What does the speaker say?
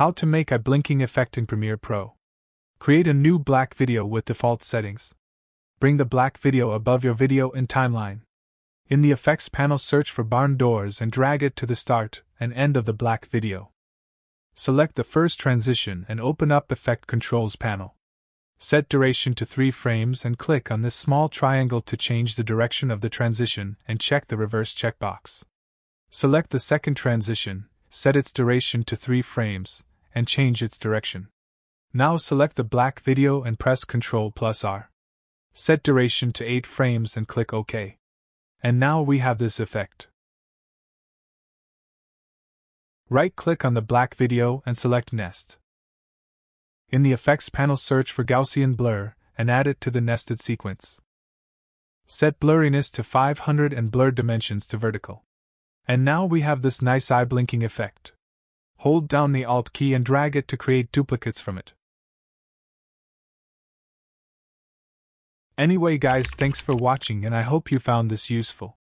How to make a blinking effect in Premiere Pro. Create a new black video with default settings. Bring the black video above your video in timeline. In the effects panel, search for barn doors and drag it to the start and end of the black video. Select the first transition and open up Effect Controls panel. Set duration to 3 frames and click on this small triangle to change the direction of the transition and check the reverse checkbox. Select the second transition, set its duration to 3 frames, and change its direction. Now select the black video and press Ctrl plus R. Set duration to 8 frames and click OK. And now we have this effect. Right click on the black video and select Nest. In the Effects panel, search for Gaussian blur and add it to the nested sequence. Set blurriness to 500 and blur dimensions to vertical. And now we have this nice eye blinking effect. Hold down the Alt key and drag it to create duplicates from it. Anyway, guys, thanks for watching, and I hope you found this useful.